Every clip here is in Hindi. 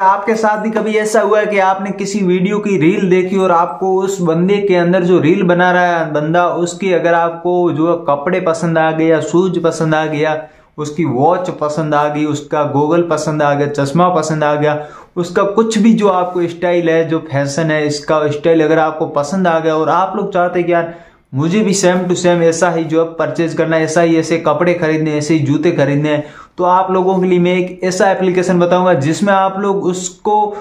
आपके साथ भी कभी ऐसा हुआ है कि आपने किसी वीडियो की रील देखी और आपको उस बंदे के अंदर जो रील बना रहा है, बंदा उसकी अगर आपको जो कपड़े पसंद आ गया शूज़ पसंद आ गया, उसकी वॉच पसंद आ गई, उसका गोगल पसंद आ गया, चश्मा पसंद आ गया, उसका कुछ भी जो आपको स्टाइल है, जो फ़ैशन है, इसका स्टाइल अगर आपको पसंद आ गया और आप लोग चाहते कि यार मुझे भी सेम टू सेम ऐसा ही जो परचेज करना ऐसा ही ऐसे कपड़े खरीदने ऐसे ही जूते खरीदने तो आप लोगों के लिए मैं एक ऐसा एप्लीकेशन बताऊँगा जिसमें आप लोग उसको,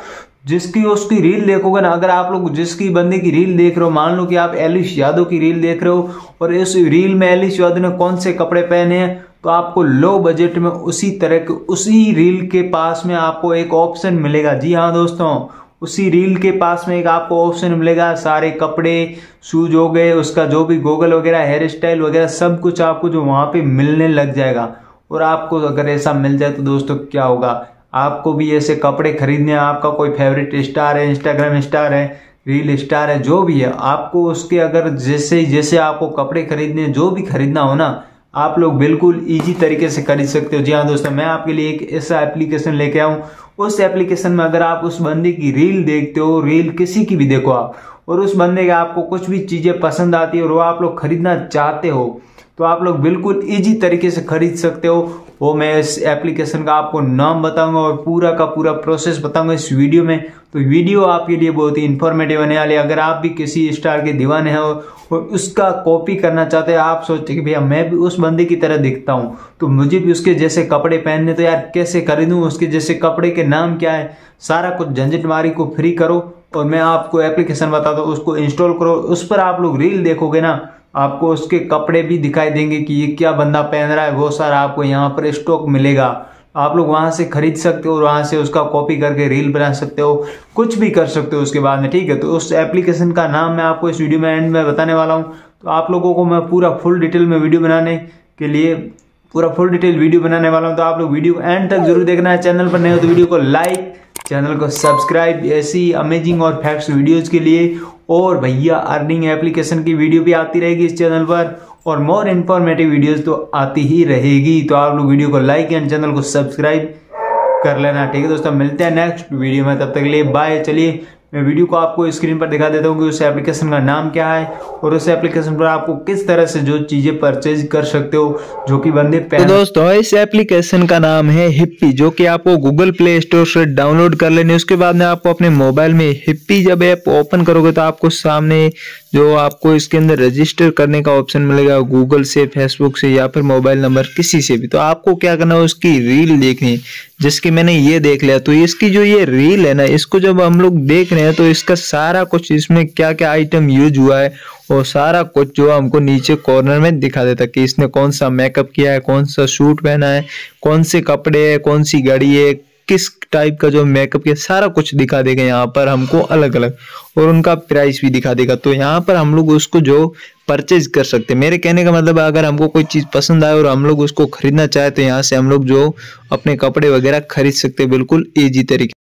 जिसकी उसकी रील देखोगे ना, अगर आप लोग जिसकी बंदे की रील देख रहे हो, मान लो कि आप एलिश यादव की रील देख रहे हो, और इस रील में एलिश यादव ने कौन से कपड़े पहने हैं तो आपको लो बजट में उसी तरह के, उसी रील के पास में आपको एक ऑप्शन मिलेगा। जी हाँ दोस्तों, उसी रील के पास में एक आपको ऑप्शन मिलेगा। सारे कपड़े शूज़ हो गए, उसका जो भी गोगल वगैरह हेयर स्टाइल वगैरह, सब कुछ आपको जो वहाँ पे मिलने लग जाएगा। और आपको अगर ऐसा मिल जाए तो दोस्तों क्या होगा? आपको भी ऐसे कपड़े खरीदने आपका कोई फेवरेट स्टार है इंस्टाग्राम स्टार है रील स्टार है, जो भी है, आपको उसके अगर जैसे जैसे आपको कपड़े खरीदने जो भी खरीदना हो ना, आप लोग बिल्कुल इजी तरीके से खरीद सकते हो। जी हाँ दोस्तों, मैं आपके लिए एक ऐसा एप्लीकेशन लेके आऊँ। उस एप्लीकेशन में अगर आप उस बंदे की रील देखते हो रील किसी की भी देखो आप, और उस बंदे के आपको कुछ भी चीज़ें पसंद आती है और वो आप लोग खरीदना चाहते हो तो आप लोग बिल्कुल इजी तरीके से खरीद सकते हो। वो मैं इस एप्लीकेशन का आपको नाम बताऊँगा और पूरा का पूरा प्रोसेस बताऊँगा इस वीडियो में। तो वीडियो आपके लिए बहुत ही इन्फॉर्मेटिव होने वाली अगर आप भी किसी स्टार के दीवाने हो और उसका कॉपी करना चाहते हैं, आप सोचते कि भैया मैं भी उस बंदे की तरह दिखता हूँ। तो मुझे भी उसके जैसे कपड़े पहनने तो यार कैसे खरीदूँ? उसके जैसे कपड़े के नाम क्या है? सारा कुछ झंझट मारी को फ्री करो और मैं आपको एप्लीकेशन बताता हूँ, उसको इंस्टॉल करो। उस पर आप लोग रील देखोगे ना आपको उसके कपड़े भी दिखाई देंगे कि ये क्या बंदा पहन रहा है, वो सारा आपको यहाँ पर स्टॉक मिलेगा। आप लोग वहाँ से खरीद सकते हो और वहाँ से उसका कॉपी करके रील बना सकते हो, कुछ भी कर सकते हो उसके बाद में, ठीक है? तो उस एप्लीकेशन का नाम मैं आपको इस वीडियो में एंड में बताने वाला हूँ। तो आप लोगों को मैं पूरा फुल डिटेल में वीडियो बनाने के लिए पूरा फुल डिटेल वीडियो बनाने वाला हूँ तो आप लोग वीडियो एंड तक ज़रूर देखना है चैनल पर। नहीं हो तो वीडियो को लाइक चैनल को सब्सक्राइब ऐसी अमेजिंग और फैक्ट्स वीडियोज़ के लिए। और भैया अर्निंग एप्लीकेशन की वीडियो भी आती रहेगी इस चैनल पर। और मोर इन्फॉर्मेटिव वीडियोस तो आती ही रहेगी। तो आप लोग वीडियो को लाइक एंड चैनल को सब्सक्राइब कर लेना, ठीक है दोस्तों? मिलते हैं नेक्स्ट वीडियो में, तब तक के लिए बाय चलिए मैं वीडियो को आपको स्क्रीन पर दिखा देता हूँ कि उस एप्लीकेशन का नाम क्या है और उस एप्लीकेशन पर आपको किस तरह से जो चीज़ें परचेज कर सकते हो जो कि बंदे तो दोस्तों इस एप्लीकेशन का नाम है हिप्पी जो कि आपको गूगल प्ले स्टोर से डाउनलोड कर लेने। उसके बाद में आपको अपने मोबाइल में हिप्पी जब ऐप ओपन करोगे तो आपको सामने जो आपको इसके अंदर रजिस्टर करने का ऑप्शन मिलेगा गूगल से फेसबुक से या फिर मोबाइल नंबर किसी से भी। तो आपको क्या करना है उसकी रील देखनी जिसकी मैंने ये देख लिया तो इसकी जो ये रील है ना, इसको जब हम लोग देख रहे हैं तो इसका सारा कुछ इसमें क्या क्या आइटम यूज़ हुआ है, और सारा कुछ जो हमको नीचे कॉर्नर में दिखा देता कि इसने कौन सा मेकअप किया है, कौन सा सूट पहना है, कौन से कपड़े है, कौन सी घड़ी है किस टाइप का जो मेकअप के सारा कुछ दिखा देगा यहाँ पर हमको अलग अलग और उनका प्राइस भी दिखा देगा। तो यहाँ पर हम लोग उसको जो परचेज कर सकते हैं। मेरे कहने का मतलब अगर हमको कोई चीज़ पसंद आए और हम लोग उसको खरीदना चाहे तो यहाँ से हम लोग जो अपने कपड़े वगैरह खरीद सकते हैं। बिल्कुल ईजी तरीके